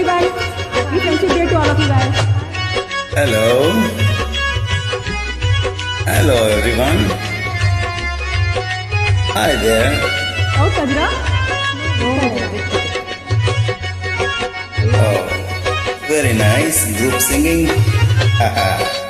everyone. Happy Friendship Day to all of you guys. Hello. Hello, everyone. Hi there. Oh, Sajra. Oh, very nice group singing.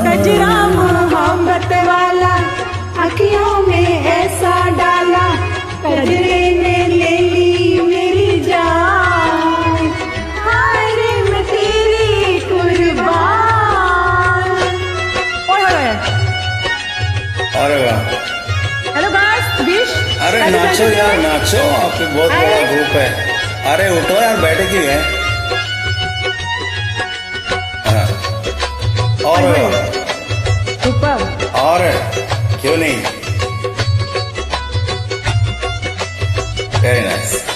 अरे वाह hello guys wish अरे नाचो यार नाचो। आपके बहुत बड़ा ग्रुप है। अरे उठो यार बैठे क्यों है? हाँ। और सुपर और क्यों नहीं? वेरी नाइस आई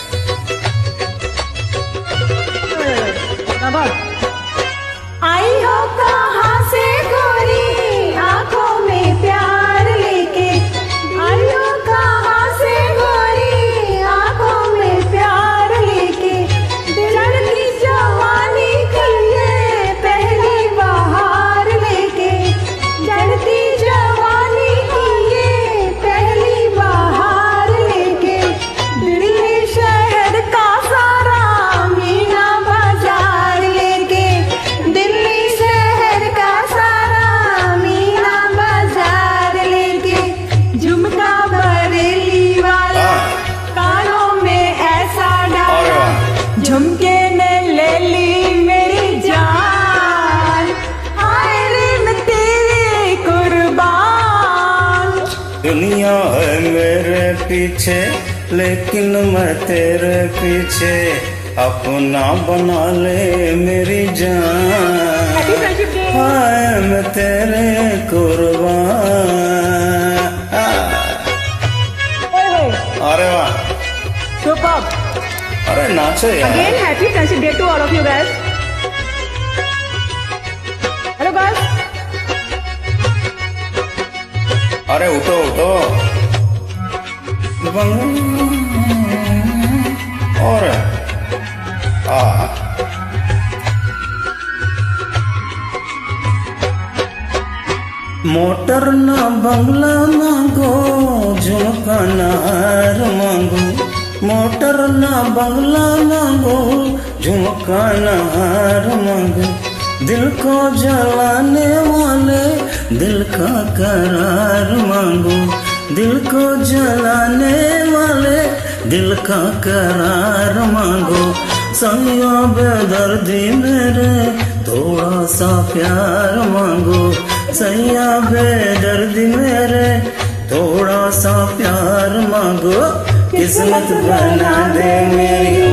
दुनिया है मेरे पीछे लेकिन मैं तेरे पीछे अपना बना ले मेरी जान। फ्रेंडशिप हाय मैं तेरे कुर्बान। अरे वाह। सुपर अरे नाचो यार। Again, happy friendship day to all of you guys. Hello guys. अरे उठो उठो। और? आ। मोटर ना बंगला मांगो झुमका ना हार मांगो। मोटर ना बंगला मांगो झुमका ना हार मांगो। दिल को जलाने वाले दिल का करार मांगो, दिल को जलाने वाले दिल का करार मांगो। सैया बेदर्दी मेरे, थोड़ा सा प्यार मांगो। सैया बेदर्दी मेरे, थोड़ा सा प्यार मांगो। किस्मत बना दे मेरी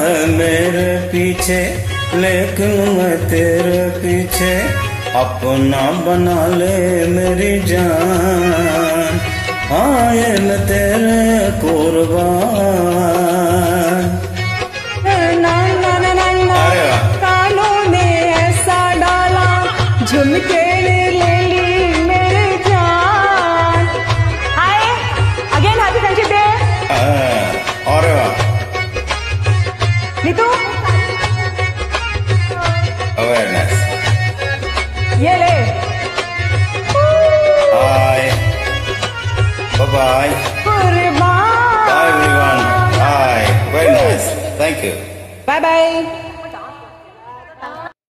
है मेरे पीछे लेकिन मैं तेरे पीछे अपना बना ले मेरी जान। ये मैं तेरे कुर्बान। ना ना ना ना ना अरे कानों में ऐसा डाला झुमके नीतू? अवेयरनेस ये ले। Hi bye bye everyone hi very nice thank you bye bye